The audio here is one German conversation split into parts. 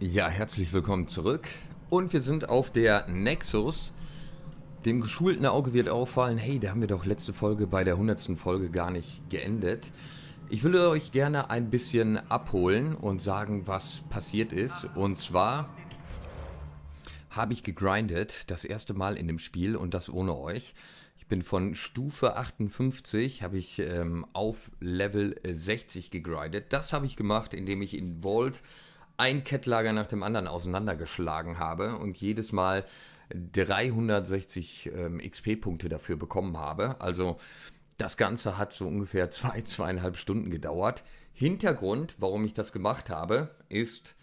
Ja, herzlich willkommen zurück. Und wir sind auf der Nexus. Dem geschulten Auge wird auffallen, hey, da haben wir doch letzte Folge bei der 100. Folge gar nicht geendet. Ich will euch gerne ein bisschen abholen und sagen, was passiert ist. Und zwar habe ich gegrindet, das erste Mal in dem Spiel und das ohne euch. Ich bin von Stufe 58, habe ich ähm, auf Level 60 gegrindet. Das habe ich gemacht, indem ich in Vault ein Kettlager nach dem anderen auseinandergeschlagen habe und jedes Mal 360 ähm, XP-Punkte dafür bekommen habe. Also das Ganze hat so ungefähr zwei, zweieinhalb Stunden gedauert. Hintergrund, warum ich das gemacht habe, ist,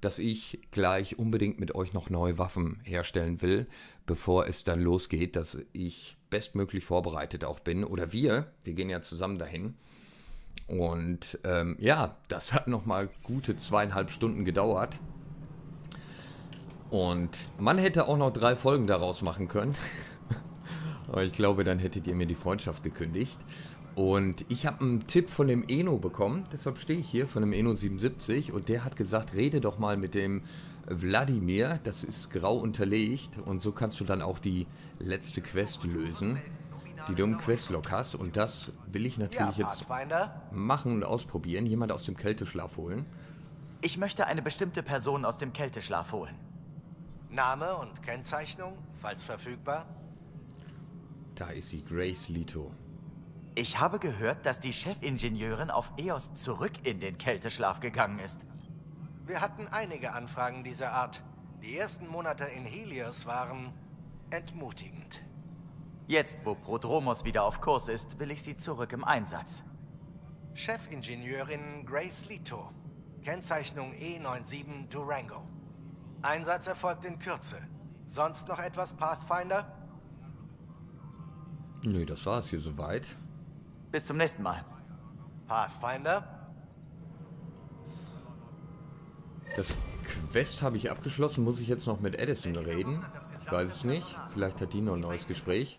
dass ich gleich unbedingt mit euch noch neue Waffen herstellen will, bevor es dann losgeht, dass ich bestmöglich vorbereitet auch bin. Oder wir, wir gehen ja zusammen dahin. Und ähm, ja, das hat nochmal gute zweieinhalb Stunden gedauert. Und man hätte auch noch drei Folgen daraus machen können. Aber ich glaube, dann hättet ihr mir die Freundschaft gekündigt. Und ich habe einen Tipp von dem Eno bekommen, deshalb stehe ich hier, von dem Eno 77. Und der hat gesagt, rede doch mal mit dem Wladimir, das ist grau unterlegt. Und so kannst du dann auch die letzte Quest lösen die du im Questlog hast. Und das will ich natürlich ja, jetzt machen und ausprobieren. Jemand aus dem Kälteschlaf holen. Ich möchte eine bestimmte Person aus dem Kälteschlaf holen. Name und Kennzeichnung, falls verfügbar? Da ist sie, Grace Lito. Ich habe gehört, dass die Chefingenieurin auf EOS zurück in den Kälteschlaf gegangen ist. Wir hatten einige Anfragen dieser Art. Die ersten Monate in Helios waren entmutigend. Jetzt, wo Prodromos wieder auf Kurs ist, will ich sie zurück im Einsatz. Chefingenieurin Grace Lito. Kennzeichnung E97 Durango. Einsatz erfolgt in Kürze. Sonst noch etwas, Pathfinder? Nö, das war es hier soweit. Bis zum nächsten Mal. Pathfinder? Das Quest habe ich abgeschlossen. Muss ich jetzt noch mit Edison reden? Ich weiß es nicht. Vielleicht hat die noch ein neues Gespräch.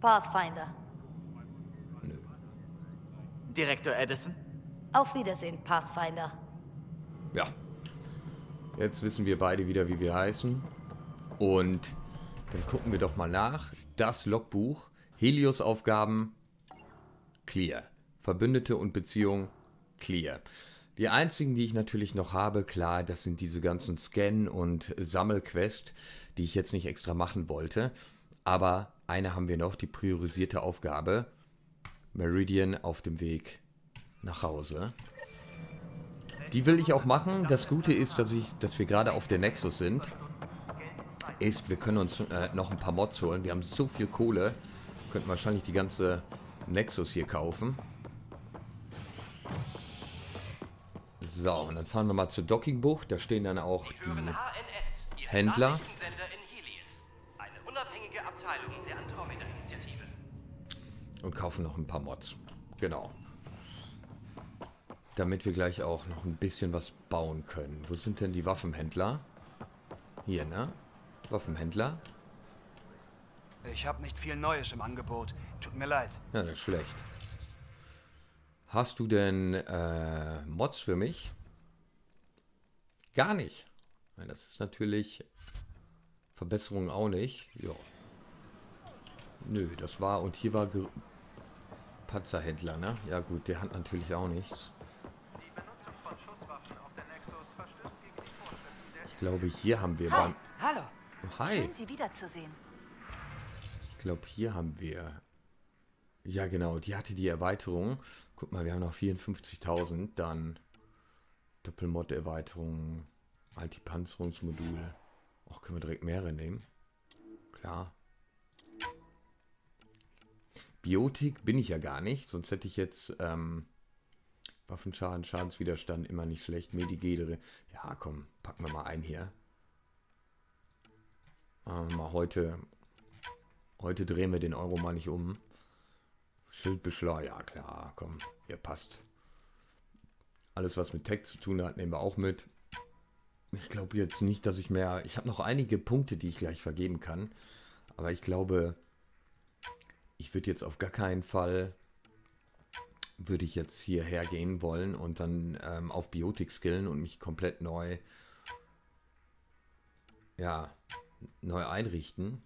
Pathfinder. Nö. Direktor Edison? Auf Wiedersehen, Pathfinder. Ja. Jetzt wissen wir beide wieder, wie wir heißen. Und dann gucken wir doch mal nach. Das Logbuch. Helios-Aufgaben. Clear. Verbündete und Beziehung. Clear. Die einzigen, die ich natürlich noch habe, klar, das sind diese ganzen Scan- und Sammelquest, die ich jetzt nicht extra machen wollte. Aber eine haben wir noch, die priorisierte Aufgabe. Meridian auf dem Weg nach Hause. Die will ich auch machen. Das Gute ist, dass, ich, dass wir gerade auf der Nexus sind. Ist, wir können uns äh, noch ein paar Mods holen. Wir haben so viel Kohle. Wir könnten wahrscheinlich die ganze Nexus hier kaufen. So, und dann fahren wir mal zur Dockingbucht. Da stehen dann auch die Händler. Abteilung der Andromeda-Initiative. Und kaufen noch ein paar Mods. Genau. Damit wir gleich auch noch ein bisschen was bauen können. Wo sind denn die Waffenhändler? Hier, ne? Waffenhändler. Ich habe nicht viel Neues im Angebot. Tut mir leid. Ja, das ist schlecht. Hast du denn äh, Mods für mich? Gar nicht. Das ist natürlich Verbesserungen auch nicht. Ja. Nö, das war, und hier war Panzerhändler, ne? Ja gut, der hat natürlich auch nichts. Ich glaube, hier haben wir... Hi, hallo. Oh, hi. Schön, Sie wiederzusehen. Ich glaube, hier haben wir... Ja, genau, die hatte die Erweiterung. Guck mal, wir haben noch 54.000. Dann Doppelmod-Erweiterung, Antipanzerungsmodul. Auch können wir direkt mehrere nehmen. Klar. Biotik bin ich ja gar nicht, sonst hätte ich jetzt ähm, Waffenschaden, Schadenswiderstand immer nicht schlecht. Medigedere. Ja, komm, packen wir mal ein hier. Ähm, mal heute, heute drehen wir den Euro mal nicht um. Schildbeschlag, ja klar, komm, ihr passt. Alles, was mit Tech zu tun hat, nehmen wir auch mit. Ich glaube jetzt nicht, dass ich mehr... Ich habe noch einige Punkte, die ich gleich vergeben kann. Aber ich glaube, ich würde jetzt auf gar keinen Fall, würde ich jetzt hierher gehen wollen und dann ähm, auf Biotik skillen und mich komplett neu ja, neu einrichten.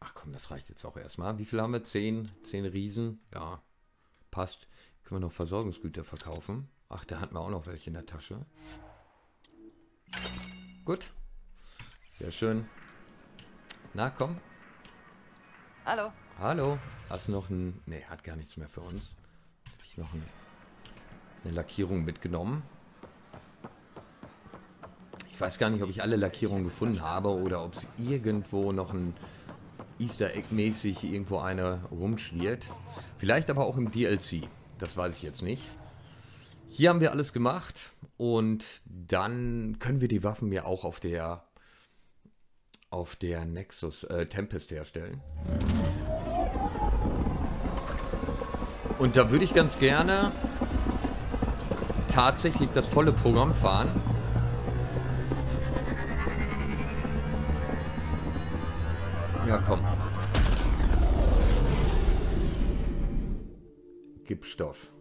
Ach komm, das reicht jetzt auch erstmal. Wie viel haben wir? Zehn, zehn Riesen. Ja, passt. Können wir noch Versorgungsgüter verkaufen. Ach, da hatten wir auch noch welche in der Tasche. Gut. Sehr schön. Na, komm. Hallo. Hallo. Hast du noch ein... Ne, hat gar nichts mehr für uns. Hätte ich noch ein, eine Lackierung mitgenommen. Ich weiß gar nicht, ob ich alle Lackierungen gefunden habe oder ob es irgendwo noch ein Easter Egg mäßig irgendwo eine rumschwirrt. Vielleicht aber auch im DLC. Das weiß ich jetzt nicht. Hier haben wir alles gemacht und dann können wir die Waffen ja auch auf der auf der Nexus äh, Tempest herstellen. Und da würde ich ganz gerne tatsächlich das volle Programm fahren. Ja, komm. Gib Stoff.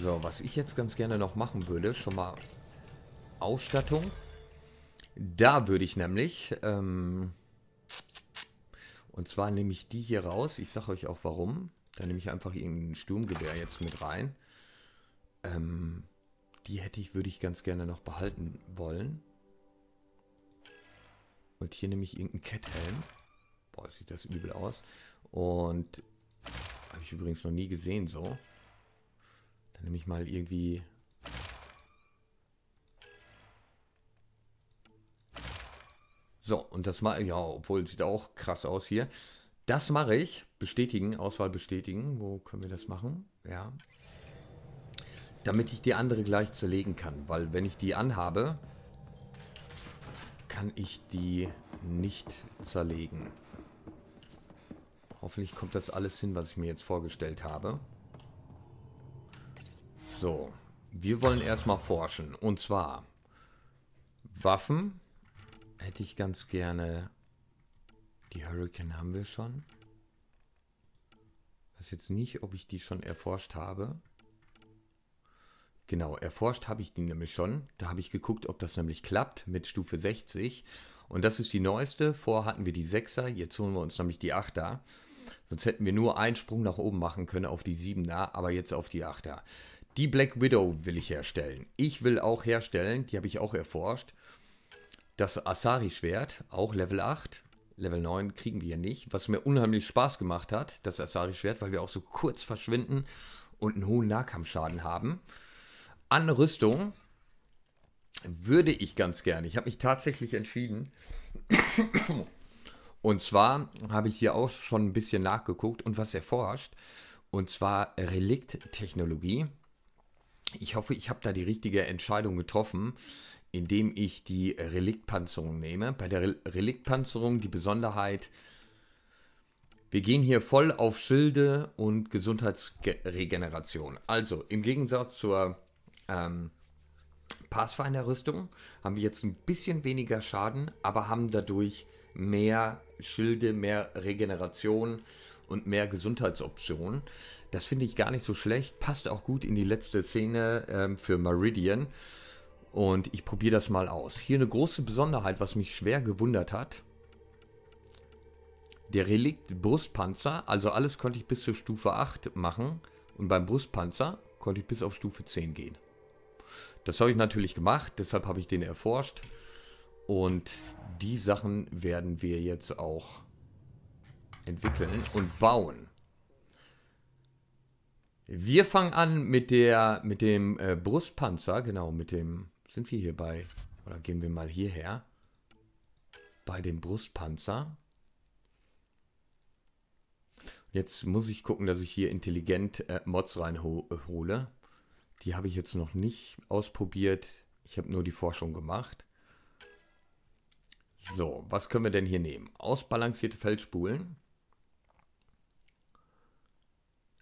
So, was ich jetzt ganz gerne noch machen würde, schon mal Ausstattung. Da würde ich nämlich, ähm, und zwar nehme ich die hier raus. Ich sage euch auch warum. Da nehme ich einfach irgendein Sturmgewehr jetzt mit rein. Ähm, die hätte ich, würde ich ganz gerne noch behalten wollen. Und hier nehme ich irgendeinen Ketthelm. Boah, sieht das übel aus. Und habe ich übrigens noch nie gesehen so. Nehme ich mal irgendwie... So, und das mache ich, ja, obwohl sieht auch krass aus hier. Das mache ich. Bestätigen, Auswahl bestätigen. Wo können wir das machen? Ja. Damit ich die andere gleich zerlegen kann. Weil wenn ich die anhabe, kann ich die nicht zerlegen. Hoffentlich kommt das alles hin, was ich mir jetzt vorgestellt habe. So, wir wollen erstmal forschen. Und zwar Waffen hätte ich ganz gerne. Die Hurricane haben wir schon. Weiß jetzt nicht, ob ich die schon erforscht habe. Genau, erforscht habe ich die nämlich schon. Da habe ich geguckt, ob das nämlich klappt mit Stufe 60. Und das ist die neueste. Vorher hatten wir die 6er, jetzt holen wir uns nämlich die 8er. Sonst hätten wir nur einen Sprung nach oben machen können auf die 7er, aber jetzt auf die 8er. Die Black Widow will ich herstellen. Ich will auch herstellen, die habe ich auch erforscht. Das Asari-Schwert, auch Level 8. Level 9 kriegen wir nicht. Was mir unheimlich Spaß gemacht hat, das Asari-Schwert, weil wir auch so kurz verschwinden und einen hohen Nahkampfschaden haben. An Rüstung würde ich ganz gerne. Ich habe mich tatsächlich entschieden. Und zwar habe ich hier auch schon ein bisschen nachgeguckt und was erforscht. Und zwar Relikt-Technologie. Ich hoffe, ich habe da die richtige Entscheidung getroffen, indem ich die Reliktpanzerung nehme. Bei der Reliktpanzerung die Besonderheit, wir gehen hier voll auf Schilde und Gesundheitsregeneration. Also im Gegensatz zur ähm, Pathfinder-Rüstung haben wir jetzt ein bisschen weniger Schaden, aber haben dadurch mehr Schilde, mehr Regeneration und mehr Gesundheitsoptionen. Das finde ich gar nicht so schlecht. Passt auch gut in die letzte Szene ähm, für Meridian. Und ich probiere das mal aus. Hier eine große Besonderheit, was mich schwer gewundert hat. Der Relikt Brustpanzer, also alles konnte ich bis zur Stufe 8 machen. Und beim Brustpanzer konnte ich bis auf Stufe 10 gehen. Das habe ich natürlich gemacht, deshalb habe ich den erforscht. Und die Sachen werden wir jetzt auch entwickeln und bauen. Wir fangen an mit der mit dem äh, Brustpanzer, genau, mit dem sind wir hier bei oder gehen wir mal hierher bei dem Brustpanzer. Jetzt muss ich gucken, dass ich hier intelligent äh, Mods reinhole. Die habe ich jetzt noch nicht ausprobiert. Ich habe nur die Forschung gemacht. So, was können wir denn hier nehmen? Ausbalancierte Feldspulen.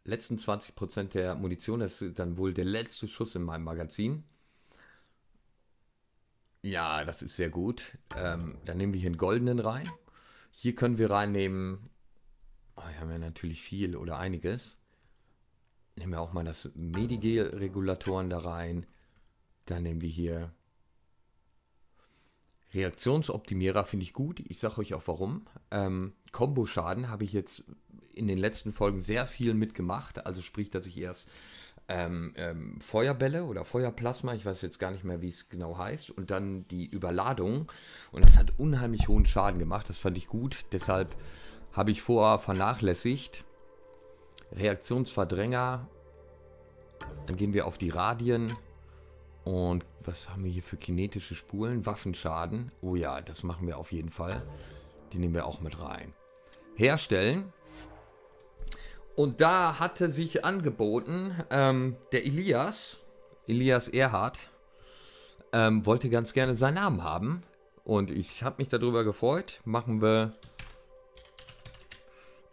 Letzten 20% der Munition, das ist dann wohl der letzte Schuss in meinem Magazin. Ja, das ist sehr gut. Ähm, dann nehmen wir hier einen goldenen rein. Hier können wir reinnehmen Oh, hier haben wir natürlich viel oder einiges. Nehmen wir auch mal das Medigel-Regulatoren da rein. Dann nehmen wir hier Reaktionsoptimierer, finde ich gut. Ich sage euch auch warum. Ähm, Kombo-Schaden habe ich jetzt in den letzten Folgen sehr viel mitgemacht. Also sprich, dass ich erst ähm, ähm, Feuerbälle oder Feuerplasma, ich weiß jetzt gar nicht mehr, wie es genau heißt, und dann die Überladung. Und das hat unheimlich hohen Schaden gemacht. Das fand ich gut. Deshalb habe ich vorher vernachlässigt. Reaktionsverdränger. Dann gehen wir auf die Radien. Und was haben wir hier für kinetische Spulen? Waffenschaden. Oh ja, das machen wir auf jeden Fall. Die nehmen wir auch mit rein. Herstellen. Und da hatte sich angeboten, ähm, der Elias, Elias Erhard, ähm, wollte ganz gerne seinen Namen haben. Und ich habe mich darüber gefreut. Machen wir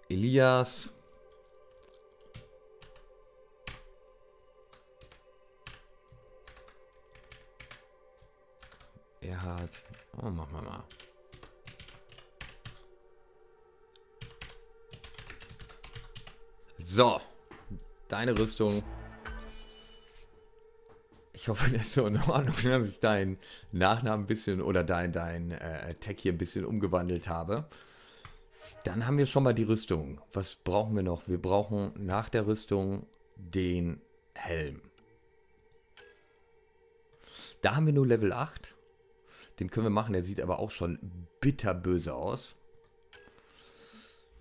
Elias Erhard. Oh, machen wir mal. So. Deine Rüstung. Ich hoffe, das ist so in Ordnung, dass ich deinen Nachnamen ein bisschen oder dein, dein äh, Tag hier ein bisschen umgewandelt habe. Dann haben wir schon mal die Rüstung. Was brauchen wir noch? Wir brauchen nach der Rüstung den Helm. Da haben wir nur Level 8. Den können wir machen. Der sieht aber auch schon bitterböse aus.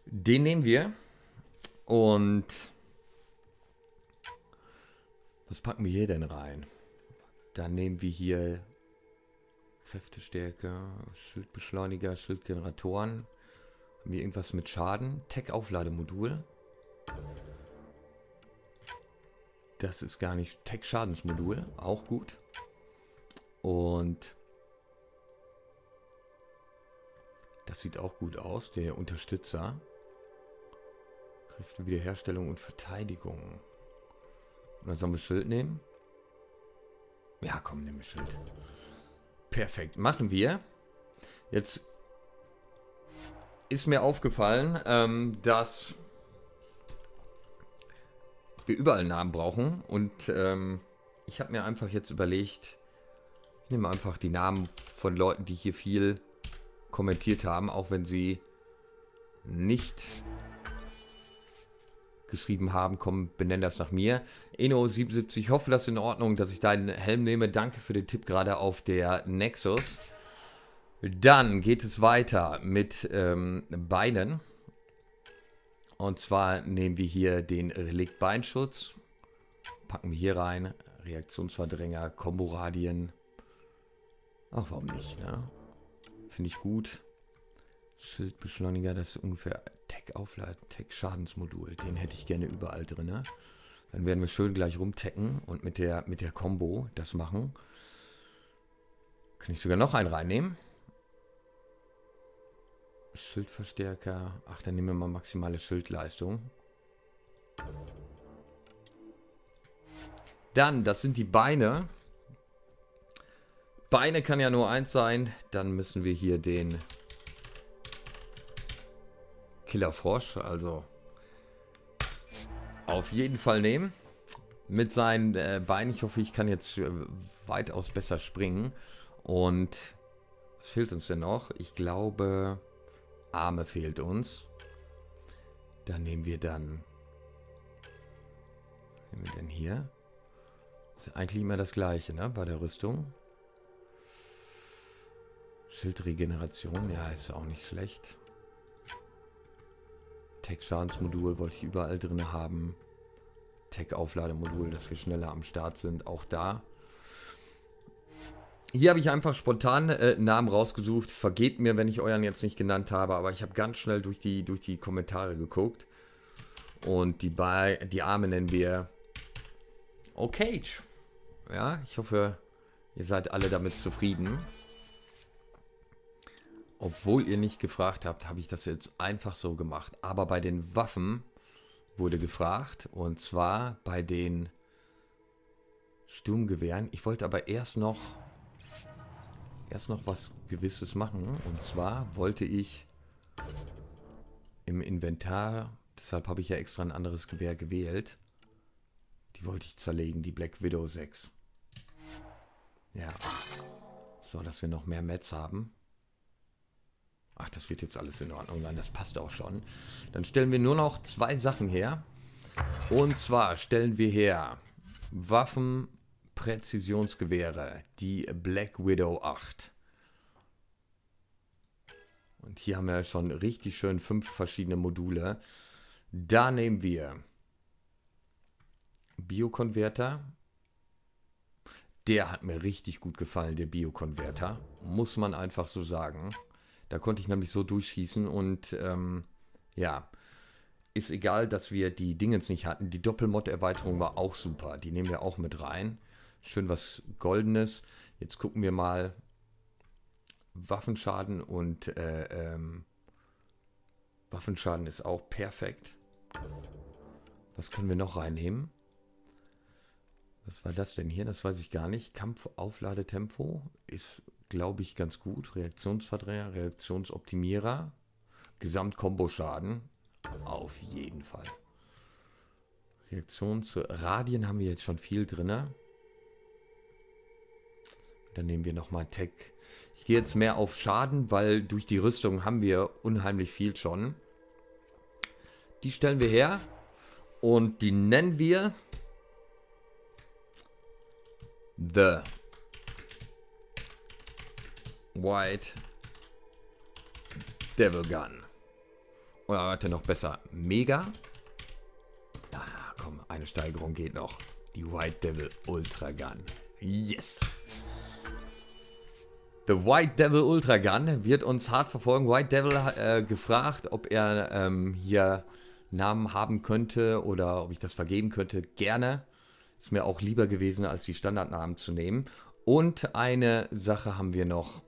Den nehmen wir. Und was packen wir hier denn rein? Dann nehmen wir hier Kräftestärke, Schildbeschleuniger, Schildgeneratoren. Haben wir irgendwas mit Schaden? Tech-Auflademodul. Das ist gar nicht Tech-Schadensmodul. Auch gut. Und das sieht auch gut aus. Der Unterstützer. Kräfte Wiederherstellung und Verteidigung. Und dann sollen wir Schild nehmen? Ja, komm, nimm Schild. Perfekt, machen wir. Jetzt ist mir aufgefallen, ähm, dass wir überall Namen brauchen. Und ähm, ich habe mir einfach jetzt überlegt, ich nehme einfach die Namen von Leuten, die hier viel kommentiert haben, auch wenn sie nicht geschrieben haben, komm, benenn das nach mir. Eno77, ich hoffe, das ist in Ordnung, dass ich deinen Helm nehme. Danke für den Tipp gerade auf der Nexus. Dann geht es weiter mit ähm, Beinen. Und zwar nehmen wir hier den Relikt Beinschutz. Packen wir hier rein. Reaktionsverdränger, Komboradien. Ach, warum nicht, ne? Finde ich gut. Schildbeschleuniger, das ist ungefähr Tech-Aufladen, Tech-Schadensmodul. Den hätte ich gerne überall drin. Ne? Dann werden wir schön gleich rumtecken und mit der, mit der Combo das machen. Kann ich sogar noch einen reinnehmen. Schildverstärker. Ach, dann nehmen wir mal maximale Schildleistung. Dann, das sind die Beine. Beine kann ja nur eins sein. Dann müssen wir hier den Killerfrosch, also auf jeden Fall nehmen. Mit seinen äh, Beinen, ich hoffe, ich kann jetzt äh, weitaus besser springen. Und was fehlt uns denn noch? Ich glaube, Arme fehlt uns. Dann nehmen wir dann... Nehmen wir denn hier? Ist eigentlich immer das gleiche, ne? Bei der Rüstung. Schildregeneration, ja, ist auch nicht schlecht. Tech-Schadensmodul wollte ich überall drin haben. Tech-Auflademodul, dass wir schneller am Start sind, auch da. Hier habe ich einfach spontan äh, Namen rausgesucht. Vergebt mir, wenn ich euren jetzt nicht genannt habe, aber ich habe ganz schnell durch die, durch die Kommentare geguckt. Und die, Be die Arme nennen wir Okay. Ja, ich hoffe, ihr seid alle damit zufrieden. Obwohl ihr nicht gefragt habt, habe ich das jetzt einfach so gemacht. Aber bei den Waffen wurde gefragt. Und zwar bei den Sturmgewehren. Ich wollte aber erst noch erst noch was Gewisses machen. Und zwar wollte ich im Inventar. Deshalb habe ich ja extra ein anderes Gewehr gewählt. Die wollte ich zerlegen, die Black Widow 6. Ja. So, dass wir noch mehr Mets haben. Ach, das wird jetzt alles in Ordnung sein. Das passt auch schon. Dann stellen wir nur noch zwei Sachen her. Und zwar stellen wir her Waffen, die Black Widow 8. Und hier haben wir schon richtig schön fünf verschiedene Module. Da nehmen wir Biokonverter. Der hat mir richtig gut gefallen, der Biokonverter. Muss man einfach so sagen. Da konnte ich nämlich so durchschießen und ähm, ja, ist egal, dass wir die Dingens nicht hatten. Die Doppelmod-Erweiterung war auch super. Die nehmen wir auch mit rein. Schön was Goldenes. Jetzt gucken wir mal Waffenschaden und äh, ähm, Waffenschaden ist auch perfekt. Was können wir noch reinnehmen? Was war das denn hier? Das weiß ich gar nicht. Kampfaufladetempo ist, glaube ich, ganz gut. Reaktionsverdreher, Reaktionsoptimierer. Gesamtkomboschaden. Auf jeden Fall. Reaktion zu Radien haben wir jetzt schon viel drin. Dann nehmen wir nochmal Tech. Ich gehe jetzt mehr auf Schaden, weil durch die Rüstung haben wir unheimlich viel schon. Die stellen wir her. Und die nennen wir The White Devil Gun. Oder warte, noch besser. Mega. Ah, komm, eine Steigerung geht noch. Die White Devil Ultra Gun. Yes. The White Devil Ultra Gun wird uns hart verfolgen. White Devil äh, gefragt, ob er ähm, hier Namen haben könnte oder ob ich das vergeben könnte. Gerne. Ist mir auch lieber gewesen, als die Standardnamen zu nehmen. Und eine Sache haben wir noch,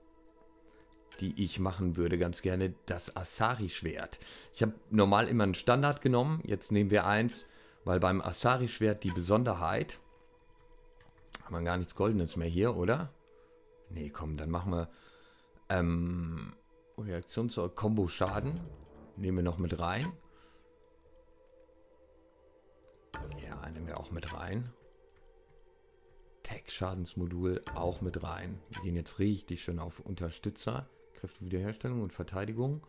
die ich machen würde ganz gerne. Das Asari-Schwert. Ich habe normal immer einen Standard genommen. Jetzt nehmen wir eins, weil beim Asari-Schwert die Besonderheit... Haben wir gar nichts Goldenes mehr hier, oder? Nee, komm, dann machen wir ähm, Reaktion zur Combo-Schaden. Nehmen wir noch mit rein. Ja, nehmen wir auch mit rein. Tech-Schadensmodul auch mit rein. Wir gehen jetzt richtig schön auf Unterstützer. Kräfte Wiederherstellung und Verteidigung.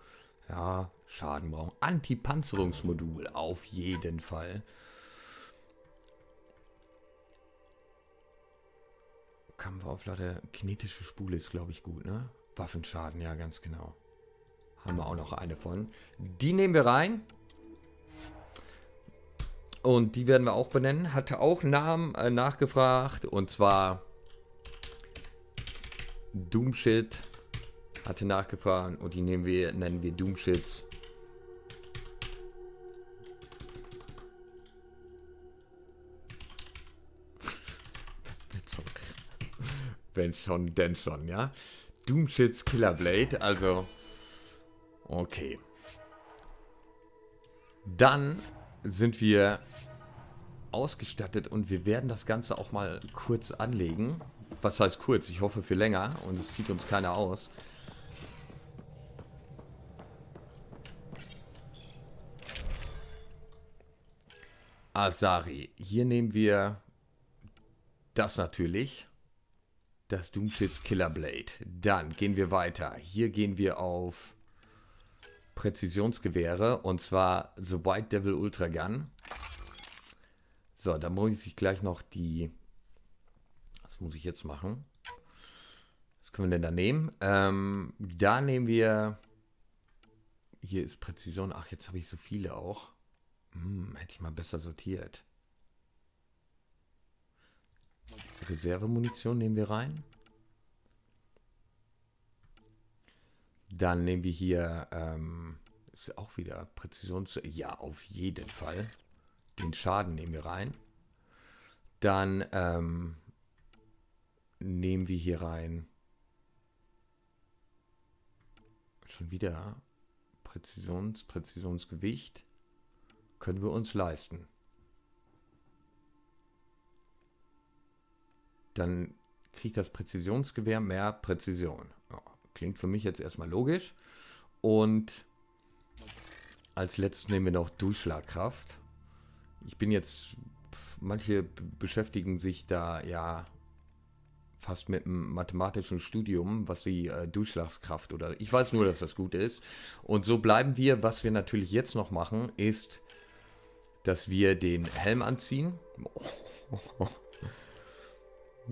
Ja, Schaden brauchen. Anti-Panzerungsmodul auf jeden Fall. Kampfauflader, kinetische Spule ist, glaube ich, gut, ne? Waffenschaden, ja, ganz genau. Haben wir auch noch eine von. Die nehmen wir rein. Und die werden wir auch benennen. Hatte auch Namen äh, nachgefragt. Und zwar Doomshit hatte nachgefragt. Und die nehmen wir, nennen wir Doomshits. Wenn schon, denn schon, ja. Doomshits Killerblade, also. Okay. Dann sind wir ausgestattet und wir werden das Ganze auch mal kurz anlegen. Was heißt kurz? Ich hoffe für länger und es zieht uns keiner aus. Asari. Hier nehmen wir das natürlich. Das Doomshits Killer Blade. Dann gehen wir weiter. Hier gehen wir auf Präzisionsgewehre und zwar The White Devil Ultra Gun. So, da muss ich gleich noch die. Was muss ich jetzt machen? Was können wir denn da nehmen? Ähm, da nehmen wir. Hier ist Präzision. Ach, jetzt habe ich so viele auch. Hm, hätte ich mal besser sortiert. Reservemunition nehmen wir rein. Dann nehmen wir hier, ähm, ist auch wieder Präzisions... Ja, auf jeden Fall. Den Schaden nehmen wir rein. Dann ähm, nehmen wir hier rein schon wieder Präzisions, Präzisionsgewicht. Können wir uns leisten. Dann kriegt das Präzisionsgewehr mehr Präzision. Klingt für mich jetzt erstmal logisch. Und Als letztes nehmen wir noch Durchschlagkraft. Ich bin jetzt, manche beschäftigen sich da ja fast mit einem mathematischen Studium, was die äh, Durchschlagskraft oder ich weiß nur, dass das gut ist. Und so bleiben wir. Was wir natürlich jetzt noch machen, ist, dass wir den Helm anziehen.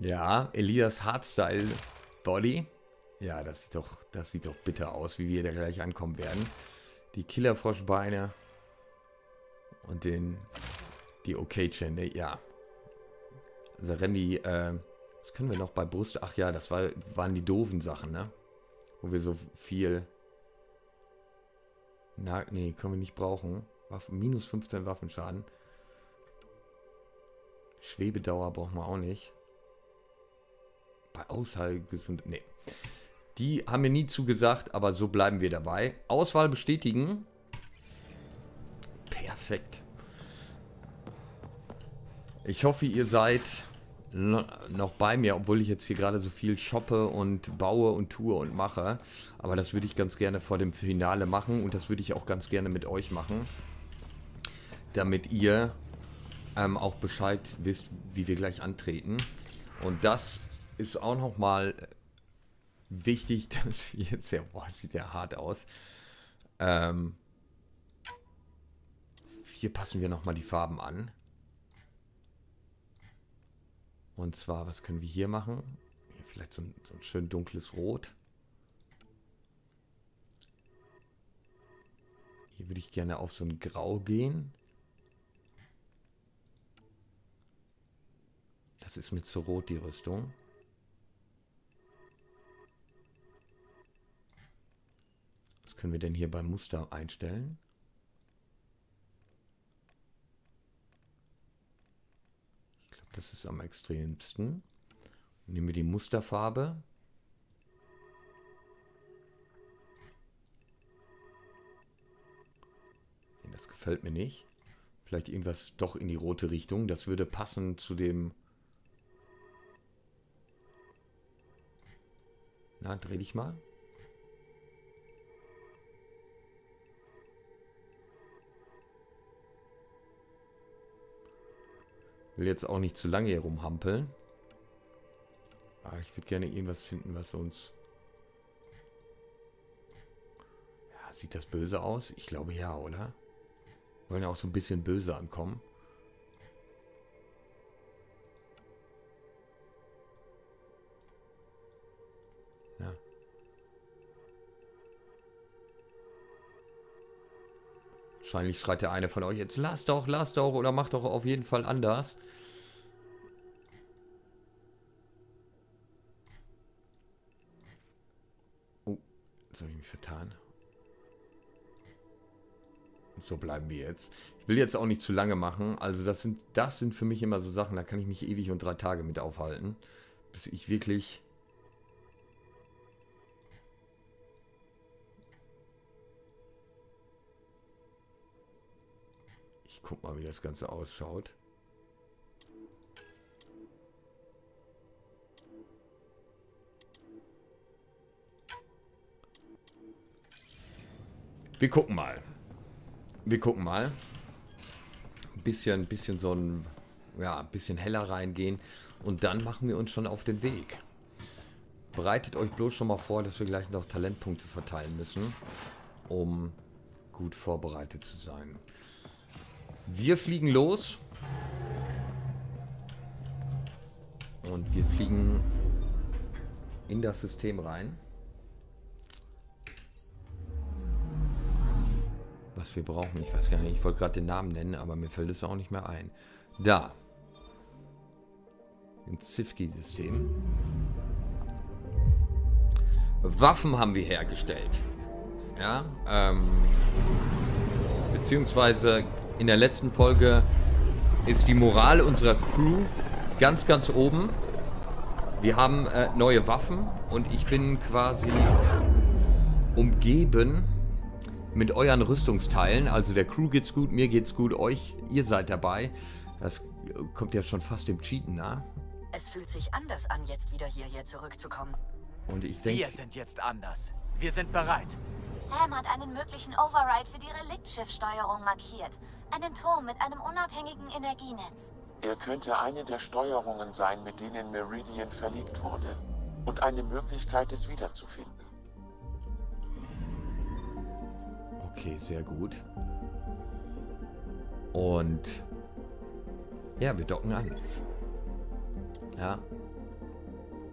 ja, Elias Hardstyle Body. Ja, das sieht doch, das sieht doch bitter aus, wie wir da gleich ankommen werden. Die Killerfroschbeine und den die OK-Chain, ja. Also Randy, äh, was können wir noch bei Brust? Ach ja, das war, waren die doofen Sachen, ne? Wo wir so viel... Na, nee, können wir nicht brauchen. Waffen, minus 15 Waffenschaden. Schwebedauer brauchen wir auch nicht. Bei Ausheilgesund... Nee. Die haben mir nie zugesagt, aber so bleiben wir dabei. Auswahl bestätigen. Perfekt. Ich hoffe, ihr seid noch bei mir, obwohl ich jetzt hier gerade so viel shoppe und baue und tue und mache. Aber das würde ich ganz gerne vor dem Finale machen und das würde ich auch ganz gerne mit euch machen. Damit ihr ähm, auch Bescheid wisst, wie wir gleich antreten. Und das ist auch nochmal wichtig, dass wir jetzt ja, boah, sieht ja hart aus. Ähm, hier passen wir nochmal die Farben an. Und zwar, was können wir hier machen? Hier vielleicht so ein, so ein schön dunkles Rot. Hier würde ich gerne auf so ein Grau gehen. Das ist mit so rot die Rüstung. Was können wir denn hier beim Muster einstellen? Das ist am extremsten. Nehmen wir die Musterfarbe. Das gefällt mir nicht. Vielleicht irgendwas doch in die rote Richtung. Das würde passen zu dem... Na, dreh dich mal. Will jetzt auch nicht zu lange hier rumhampeln. Aber ah, ich würde gerne irgendwas finden, was uns... Ja, sieht das böse aus? Ich glaube ja, oder? Wollen ja auch so ein bisschen böse ankommen. Wahrscheinlich schreit der eine von euch jetzt, lass doch, lass doch oder mach doch auf jeden Fall anders. Oh, jetzt habe ich mich vertan. Und so bleiben wir jetzt. Ich will jetzt auch nicht zu lange machen. Also das sind, das sind für mich immer so Sachen, da kann ich mich ewig und drei Tage mit aufhalten. Bis ich wirklich guck mal, wie das Ganze ausschaut. Wir gucken mal. Wir gucken mal. Ein bisschen, bisschen so ein, ja, bisschen heller reingehen. Und dann machen wir uns schon auf den Weg. Bereitet euch bloß schon mal vor, dass wir gleich noch Talentpunkte verteilen müssen, um gut vorbereitet zu sein. Wir fliegen los. Und wir fliegen in das System rein. Was wir brauchen, ich weiß gar nicht. Ich wollte gerade den Namen nennen, aber mir fällt es auch nicht mehr ein. Da. Ein Zivki-System. Waffen haben wir hergestellt. Ja, ähm, beziehungsweise in der letzten Folge ist die Moral unserer Crew ganz, ganz oben. Wir haben äh, neue Waffen und ich bin quasi umgeben mit euren Rüstungsteilen. Also der Crew geht's gut, mir geht's gut, euch, ihr seid dabei. Das kommt ja schon fast dem Cheaten nah. Es fühlt sich anders an, jetzt wieder hierher zurückzukommen. Und ich denke... Wir sind jetzt anders. Wir sind bereit. Sam hat einen möglichen Override für die Reliktschiffsteuerung markiert. Einen Turm mit einem unabhängigen Energienetz. Er könnte eine der Steuerungen sein, mit denen Meridian verlegt wurde. Und eine Möglichkeit, es wiederzufinden. Okay, sehr gut. Und ja, wir docken an. Ja.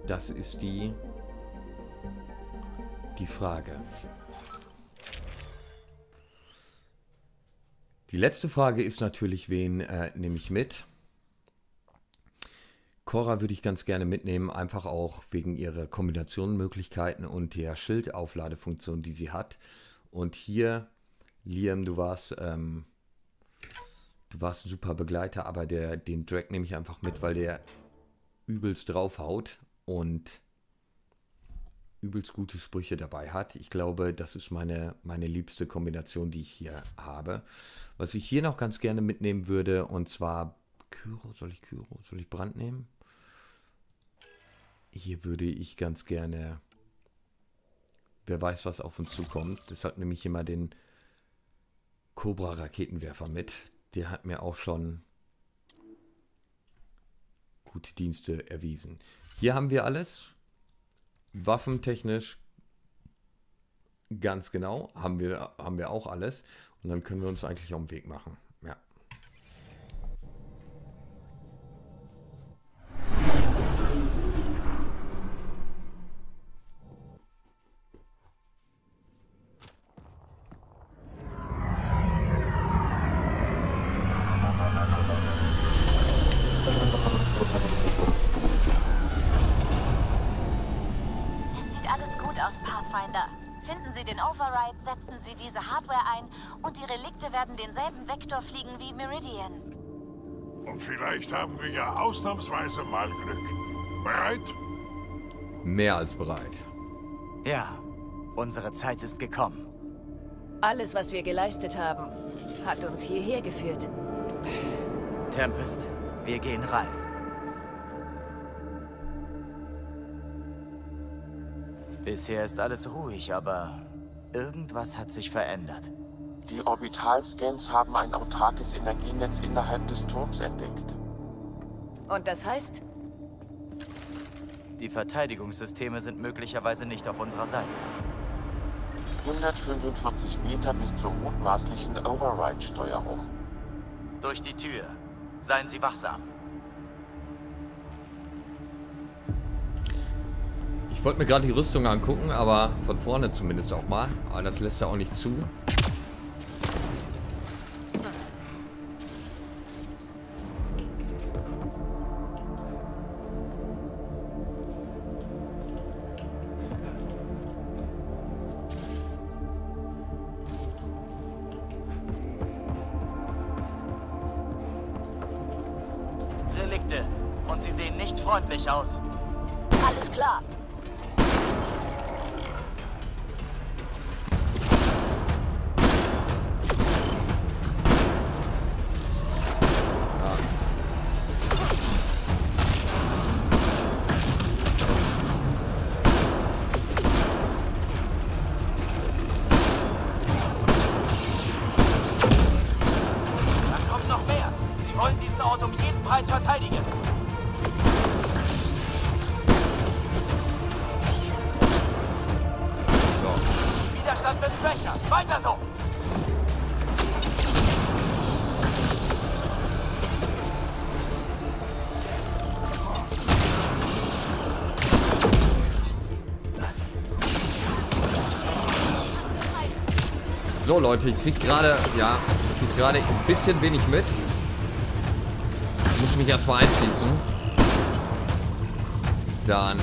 Das ist die die Frage. Die letzte Frage ist natürlich, wen äh, nehme ich mit? Cora würde ich ganz gerne mitnehmen, einfach auch wegen ihrer Kombinationenmöglichkeiten und der Schildaufladefunktion, die sie hat. Und hier, Liam, du warst, ähm, du warst ein super Begleiter, aber der, den Drag nehme ich einfach mit, weil der übelst draufhaut und übelst gute Sprüche dabei hat. Ich glaube, das ist meine, meine liebste Kombination, die ich hier habe. Was ich hier noch ganz gerne mitnehmen würde, und zwar Kyro, soll ich Kyro, soll ich Brand nehmen? Hier würde ich ganz gerne, wer weiß, was auf uns zukommt. Das hat nämlich immer den Cobra-Raketenwerfer mit. Der hat mir auch schon gute Dienste erwiesen. Hier haben wir alles. Waffentechnisch ganz genau haben wir, haben wir auch alles. Und dann können wir uns eigentlich auf den Weg machen. Pathfinder. Finden Sie den Override, setzen Sie diese Hardware ein und die Relikte werden denselben Vektor fliegen wie Meridian. Und vielleicht haben wir ja ausnahmsweise mal Glück. Bereit? Mehr als bereit. Ja, unsere Zeit ist gekommen. Alles, was wir geleistet haben, hat uns hierher geführt. Tempest, wir gehen rein. Bisher ist alles ruhig, aber irgendwas hat sich verändert. Die Orbitalscans haben ein autarkes Energienetz innerhalb des Turms entdeckt. Und das heißt? Die Verteidigungssysteme sind möglicherweise nicht auf unserer Seite. 145 Meter bis zur mutmaßlichen Override-Steuerung. Durch die Tür. Seien Sie wachsam. Ich wollte mir gerade die Rüstung angucken, aber von vorne zumindest auch mal. Aber das lässt er auch nicht zu. Relikte. Und sie sehen nicht freundlich aus. Leute, ich krieg gerade, ja, ich krieg gerade ein bisschen wenig mit. Ich muss mich erstmal einschließen. Dann.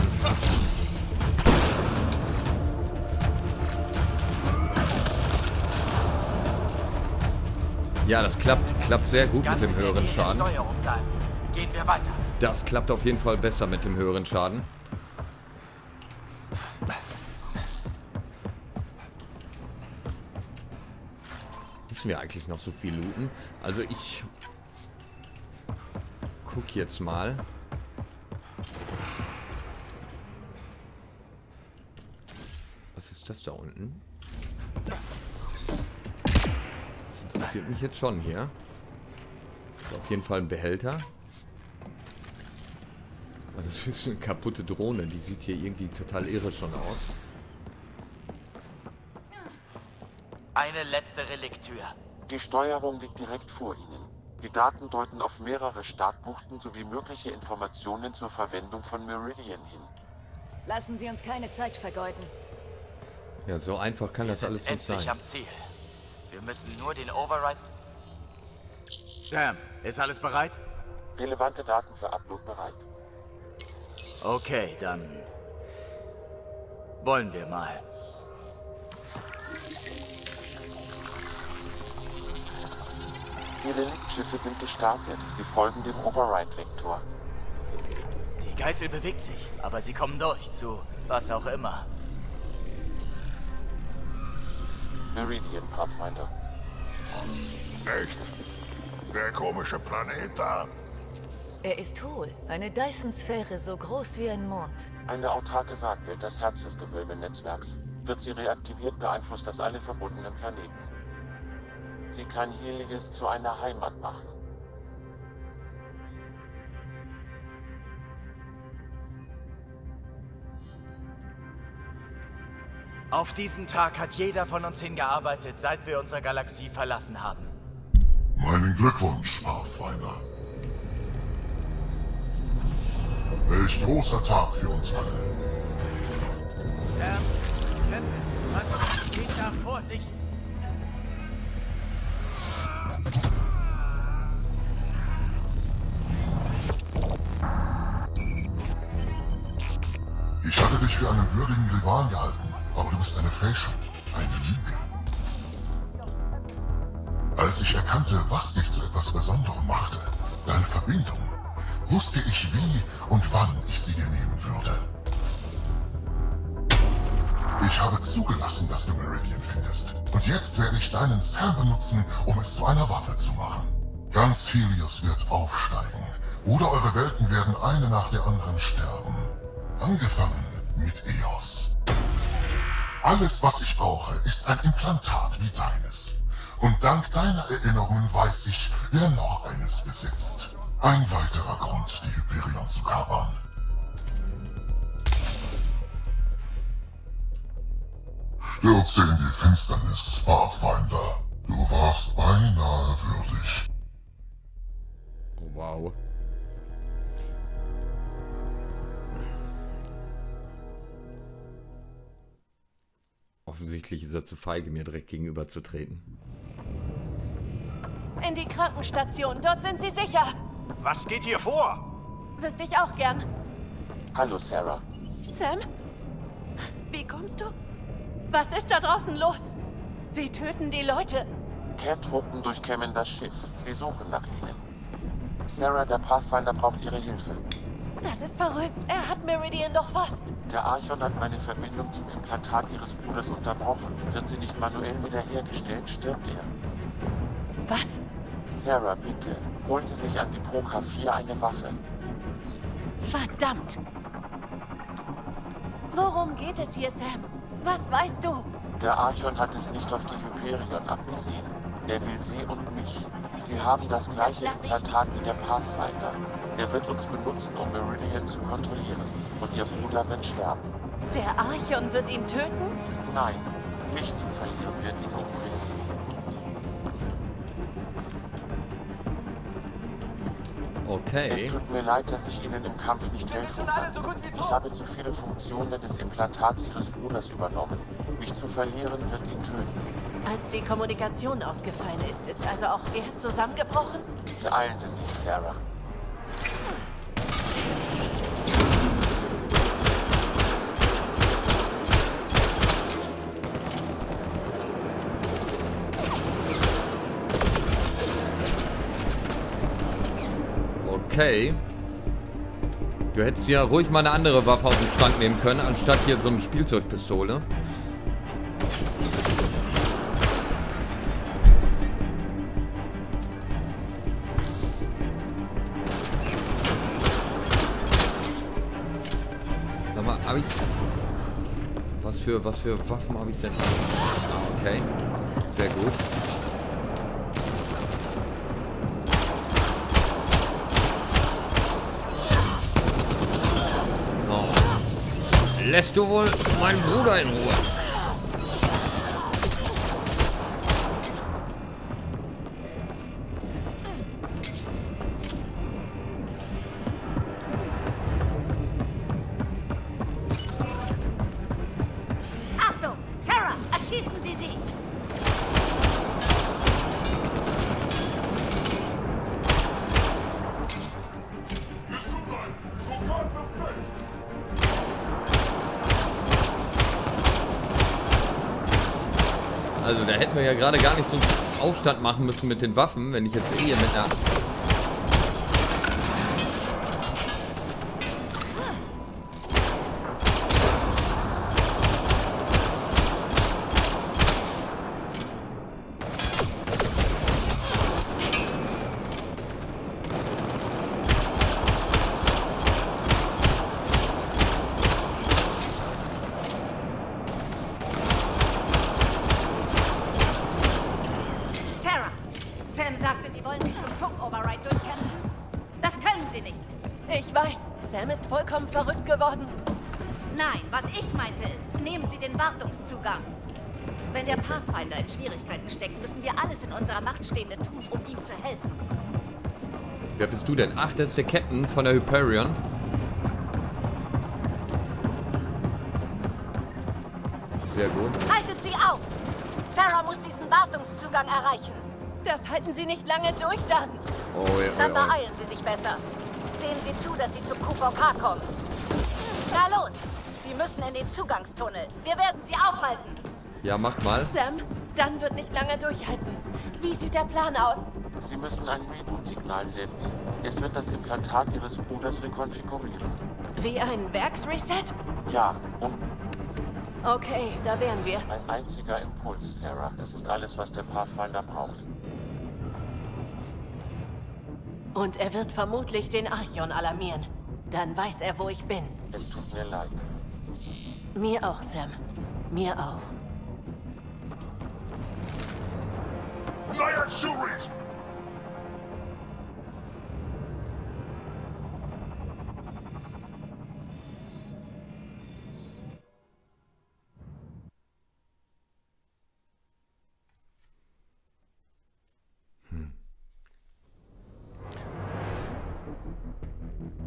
Ja, das klappt, klappt sehr gut mit dem höheren Schaden. Das klappt auf jeden Fall besser mit dem höheren Schaden. müssen wir eigentlich noch so viel looten? Also ich guck jetzt mal. Was ist das da unten? Das interessiert mich jetzt schon hier. Ist auf jeden Fall ein Behälter. Aber das ist eine kaputte Drohne. Die sieht hier irgendwie total irre schon aus. Eine letzte Reliktür. Die Steuerung liegt direkt vor Ihnen. Die Daten deuten auf mehrere Startbuchten sowie mögliche Informationen zur Verwendung von Meridian hin. Lassen Sie uns keine Zeit vergeuden. Ja, so einfach kann Wir das alles nicht endlich sein. am Ziel. Wir müssen nur den Override... Sam, ist alles bereit? Relevante Daten für Upload bereit. Okay, dann... Wollen wir mal. Die Reliktschiffe sind gestartet. Sie folgen dem Override-Vektor. Die Geißel bewegt sich, aber sie kommen durch zu was auch immer. Meridian Pathfinder. Echt? Der komische Planet da. Er ist hohl. Eine Dyson-Sphäre so groß wie ein Mond. Eine autarke Sargwelt, das Herz des Gewölbenetzwerks. Wird sie reaktiviert, beeinflusst das alle verbundenen Planeten. Sie kann Helios zu einer Heimat machen. Auf diesen Tag hat jeder von uns hingearbeitet, seit wir unsere Galaxie verlassen haben. Meinen Glückwunsch, Pathfinder. Welch großer Tag für uns alle. Sam, Tempest, was geht da vor sich? Für würdigen Rivalen gehalten, aber du bist eine Fälschung, eine Lüge. Als ich erkannte, was dich zu etwas Besonderem machte, deine Verbindung, wusste ich, wie und wann ich sie dir nehmen würde. Ich habe zugelassen, dass du Meridian findest. Und jetzt werde ich deinen Sam benutzen, um es zu einer Waffe zu machen. Ganz Helios wird aufsteigen. Oder eure Welten werden eine nach der anderen sterben. Angefangen mit Eos. Alles, was ich brauche, ist ein Implantat wie deines. Und dank deiner Erinnerungen weiß ich, wer noch eines besitzt. Ein weiterer Grund, die Hyperion zu kapern. Stürze in die Finsternis, Pathfinder. Du warst beinahe würdig. Oh, wow. Offensichtlich ist er zu feige, mir direkt gegenüberzutreten. In die Krankenstation, dort sind Sie sicher. Was geht hier vor? Wüsste ich auch gern. Hallo, Sarah. Sam? Wie kommst du? Was ist da draußen los? Sie töten die Leute. Care-Truppen durchkämmen das Schiff. Sie suchen nach ihnen. Sarah, der Pathfinder braucht ihre Hilfe. Das ist verrückt. Er hat Meridian doch fast. Der Archon hat meine Verbindung zum Implantat ihres Bruders unterbrochen. Wird sie nicht manuell wiederhergestellt, stirbt er. Was? Sarah, bitte. Holen Sie sich an die Pro K4 eine Waffe. Verdammt. Worum geht es hier, Sam? Was weißt du? Der Archon hat es nicht auf die Hyperion abgesehen. Er will sie und mich. Sie haben das gleiche Implantat wie der Pathfinder. Er wird uns benutzen, um Meridian zu kontrollieren. Und ihr Bruder wird sterben. Der Archon wird ihn töten? Nein, mich zu verlieren wird ihn umbringen. Okay. Es tut mir leid, dass ich Ihnen im Kampf nicht helfen kann. Ich habe zu viele Funktionen des Implantats Ihres Bruders übernommen. Mich zu verlieren wird ihn töten. Als die Kommunikation ausgefallen ist, ist also auch er zusammengebrochen? Beeilen Sie sich, Sarah. Okay. Du hättest ja ruhig mal eine andere Waffe aus dem Schrank nehmen können, anstatt hier so eine Spielzeugpistole. Sag mal, hab ich... Was für, was für Waffen habe ich denn? Ah, okay. Sehr gut. Lässt du wohl meinen Bruder in Ruhe? Gerade gar nicht so einen Aufstand machen müssen mit den Waffen, wenn ich jetzt eh hier mit einer... Nein, was ich meinte ist, nehmen Sie den Wartungszugang. Wenn der Pathfinder in Schwierigkeiten steckt, müssen wir alles in unserer Macht Stehende tun, um ihm zu helfen. Wer bist du denn? Ach, das ist der Captain von der Hyperion. Sehr gut. Haltet sie auf! Sarah muss diesen Wartungszugang erreichen. Das halten Sie nicht lange durch dann. Oh, ja, Dann beeilen Sie sich besser. Sehen Sie zu, dass Sie zum QVK kommen. Na los! Müssen in den Zugangstunnel. Wir werden Sie aufhalten. Ja, mach mal. Sam, dann wird nicht lange durchhalten. Wie sieht der Plan aus? Sie müssen ein Reboot-Signal senden. Es wird das Implantat Ihres Bruders rekonfigurieren. Wie ein Werksreset? Ja, und Okay, da wären wir. ein einziger Impuls, Sarah. Das ist alles, was der Pathfinder braucht. Und er wird vermutlich den Archon alarmieren. Dann weiß er, wo ich bin. Es tut mir leid. Mir auch, Sam. Mir auch. Lion Shurit!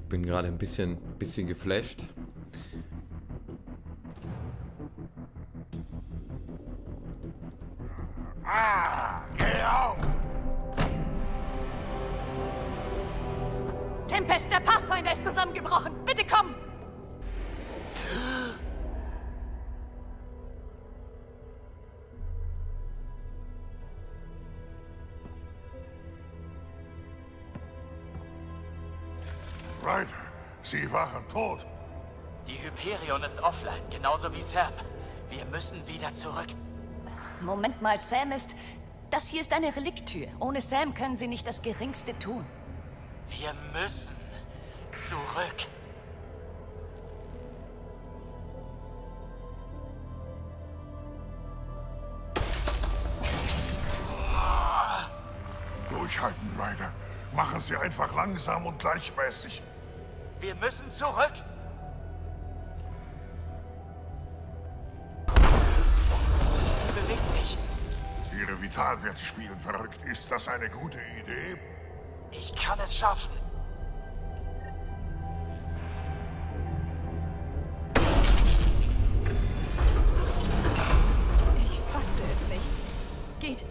Bin gerade ein bisschen, bisschen geflasht. Tot. Die Hyperion ist offline, genauso wie Sam. Wir müssen wieder zurück. Moment mal, Sam ist... Das hier ist eine Relikttür. Ohne Sam können sie nicht das Geringste tun. Wir müssen zurück. Durchhalten, Ryder. Machen Sie einfach langsam und gleichmäßig. Wir müssen zurück. Sie bewegt sich. Ihre Vitalwerte spielen verrückt. Ist das eine gute Idee? Ich kann es schaffen. Ich fasse es nicht. Geht...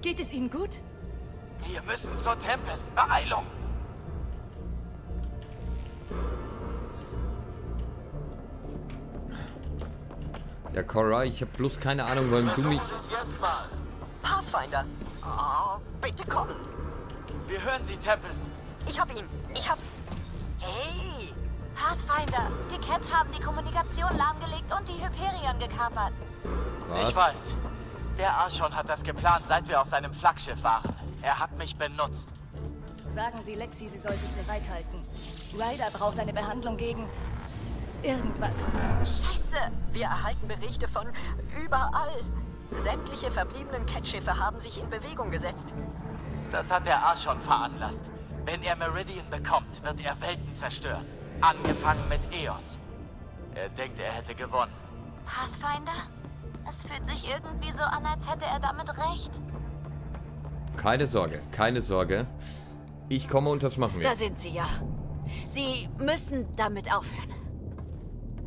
Geht es Ihnen gut? Wir müssen zur Tempest. Beeilung. Ja, Cora, ich habe bloß keine Ahnung, warum du mich... Bis jetzt mal. Pathfinder. Oh, bitte komm. Wir hören Sie, Tempest. Ich hab ihn. Ich hab... Hey! Pathfinder, die Cat haben die Kommunikation lahmgelegt und die Hyperion gekapert. Was? Ich weiß. Der Archon hat das geplant, seit wir auf seinem Flaggschiff waren. Er hat mich benutzt. Sagen Sie Lexi, sie soll sich bereithalten. Ryder braucht eine Behandlung gegen... Irgendwas. Scheiße. Wir erhalten Berichte von überall. Sämtliche verbliebenen Cat-Schiffe haben sich in Bewegung gesetzt. Das hat der Archon veranlasst. Wenn er Meridian bekommt, wird er Welten zerstören. Angefangen mit Eos. Er denkt, er hätte gewonnen. Pathfinder? Es fühlt sich irgendwie so an, als hätte er damit recht. Keine Sorge, keine Sorge. Ich komme und das machen wir. Da sind sie ja. Sie müssen damit aufhören.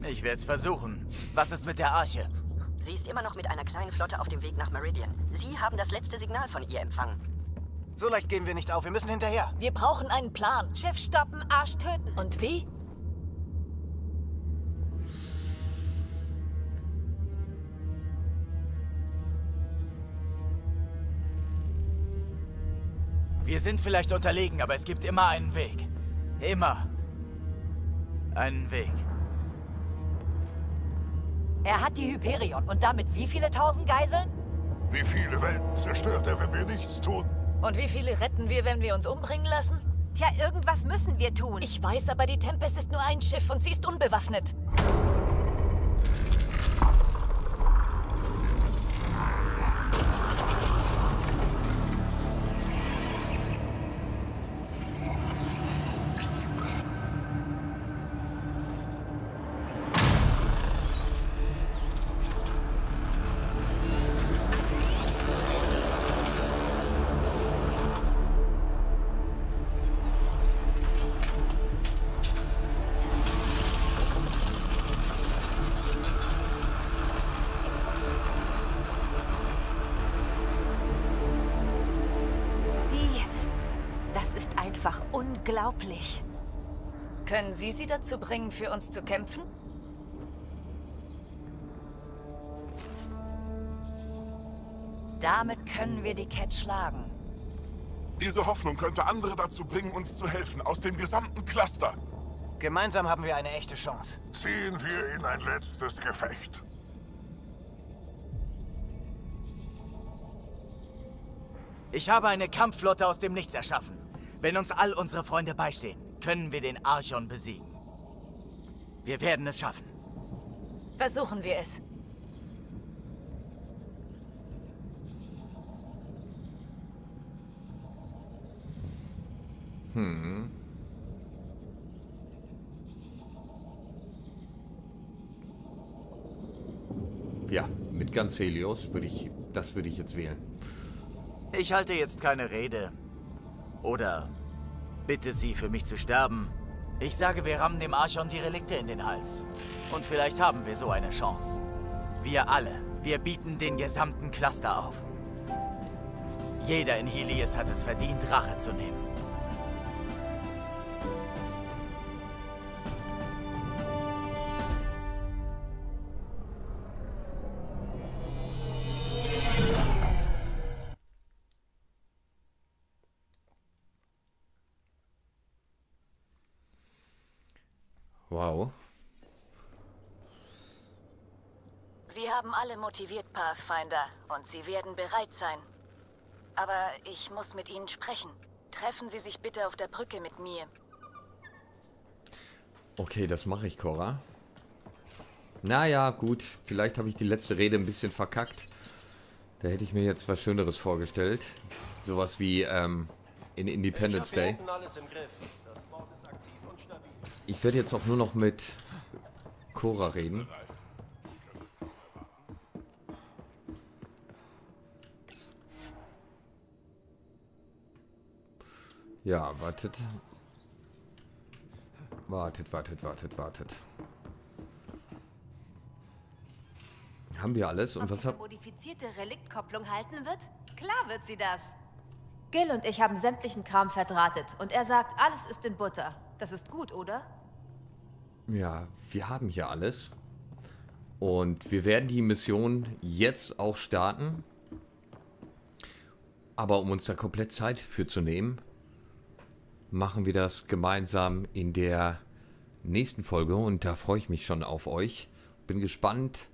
Ich werde es versuchen. Was ist mit der Arche? Sie ist immer noch mit einer kleinen Flotte auf dem Weg nach Meridian. Sie haben das letzte Signal von ihr empfangen. So leicht geben wir nicht auf. Wir müssen hinterher. Wir brauchen einen Plan. Schiff stoppen, Arsch töten. Und wie? Wir sind vielleicht unterlegen, aber es gibt immer einen Weg. Immer. Einen Weg. Er hat die Hyperion. Und damit wie viele tausend Geiseln? Wie viele Welten zerstört er, wenn wir nichts tun? Und wie viele retten wir, wenn wir uns umbringen lassen? Tja, irgendwas müssen wir tun. Ich weiß, aber die Tempest ist nur ein Schiff und sie ist unbewaffnet. Können Sie sie dazu bringen, für uns zu kämpfen? Damit können wir die Cat schlagen. Diese Hoffnung könnte andere dazu bringen, uns zu helfen, aus dem gesamten Cluster. Gemeinsam haben wir eine echte Chance. Ziehen wir in ein letztes Gefecht. Ich habe eine Kampfflotte aus dem Nichts erschaffen. Wenn uns all unsere Freunde beistehen, können wir den Archon besiegen. Wir werden es schaffen. Versuchen wir es. Hm. Ja, mit ganz Helios würde ich, das würde ich jetzt wählen. Ich halte jetzt keine Rede. Oder bitte Sie, für mich zu sterben. Ich sage, wir rammen dem Archon die Relikte in den Hals. Und vielleicht haben wir so eine Chance. Wir alle. Wir bieten den gesamten Cluster auf. Jeder in Helios hat es verdient, Rache zu nehmen. Sie haben alle motiviert, Pathfinder, und sie werden bereit sein. Aber ich muss mit Ihnen sprechen. Treffen Sie sich bitte auf der Brücke mit mir. Okay, das mache ich, Cora. Naja, gut. Vielleicht habe ich die letzte Rede ein bisschen verkackt. Da hätte ich mir jetzt was Schöneres vorgestellt. Sowas wie ähm, in Independence Day. Ich werde jetzt auch nur noch mit Cora reden. Ja, wartet. Wartet, wartet, wartet, wartet. Haben wir alles? Und Ob was hab... modifizierte Reliktkopplung halten wird? Klar wird sie das. Gil und ich haben sämtlichen Kram verdrahtet und er sagt, alles ist in Butter. Das ist gut, oder? Ja, wir haben hier alles. Und wir werden die Mission jetzt auch starten. Aber um uns da komplett Zeit für zu nehmen, machen wir das gemeinsam in der nächsten Folge. Und da freue ich mich schon auf euch. Bin gespannt,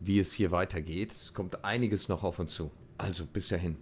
wie es hier weitergeht. Es kommt einiges noch auf uns zu. Also bis dahin.